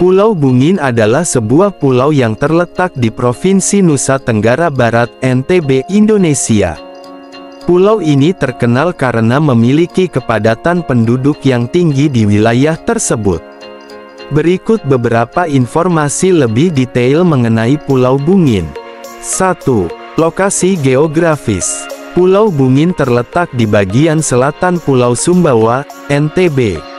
Pulau Bungin adalah sebuah pulau yang terletak di Provinsi Nusa Tenggara Barat, NTB, Indonesia. Pulau ini terkenal karena memiliki kepadatan penduduk yang tinggi di wilayah tersebut. Berikut beberapa informasi lebih detail mengenai Pulau Bungin. 1. Lokasi geografis Pulau Bungin terletak di bagian selatan Pulau Sumbawa, NTB.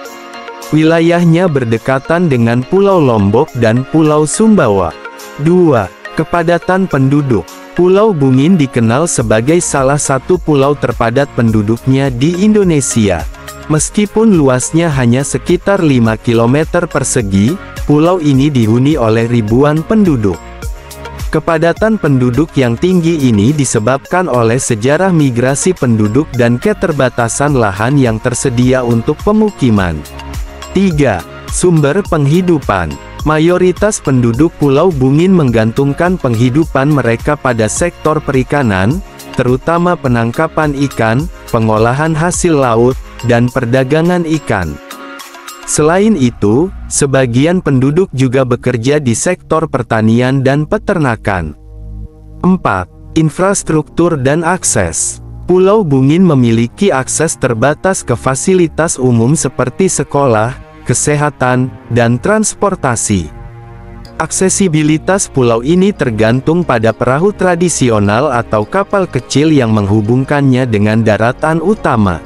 Wilayahnya berdekatan dengan Pulau Lombok dan Pulau Sumbawa. 2. Kepadatan penduduk Pulau Bungin dikenal sebagai salah satu pulau terpadat penduduknya di Indonesia. Meskipun luasnya hanya sekitar 5 km persegi, pulau ini dihuni oleh ribuan penduduk. Kepadatan penduduk yang tinggi ini disebabkan oleh sejarah migrasi penduduk dan keterbatasan lahan yang tersedia untuk pemukiman. 3. Sumber penghidupan Mayoritas penduduk Pulau Bungin menggantungkan penghidupan mereka pada sektor perikanan, terutama penangkapan ikan, pengolahan hasil laut, dan perdagangan ikan. Selain itu, sebagian penduduk juga bekerja di sektor pertanian dan peternakan. 4. Infrastruktur dan akses Pulau Bungin memiliki akses terbatas ke fasilitas umum seperti sekolah, kesehatan, dan transportasi. Aksesibilitas pulau ini tergantung pada perahu tradisional atau kapal kecil yang menghubungkannya dengan daratan utama.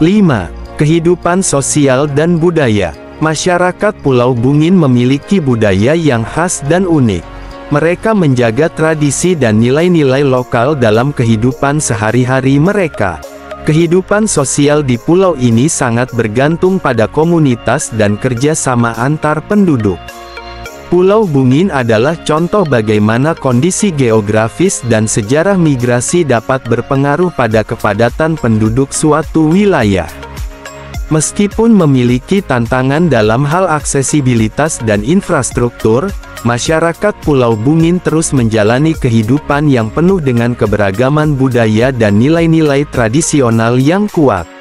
5. Kehidupan sosial dan budaya Masyarakat Pulau Bungin memiliki budaya yang khas dan unik. Mereka menjaga tradisi dan nilai-nilai lokal dalam kehidupan sehari-hari mereka. Kehidupan sosial di pulau ini sangat bergantung pada komunitas dan kerjasama antar penduduk. Pulau Bungin adalah contoh bagaimana kondisi geografis dan sejarah migrasi dapat berpengaruh pada kepadatan penduduk suatu wilayah. Meskipun memiliki tantangan dalam hal aksesibilitas dan infrastruktur, masyarakat Pulau Bungin terus menjalani kehidupan yang penuh dengan keberagaman budaya dan nilai-nilai tradisional yang kuat.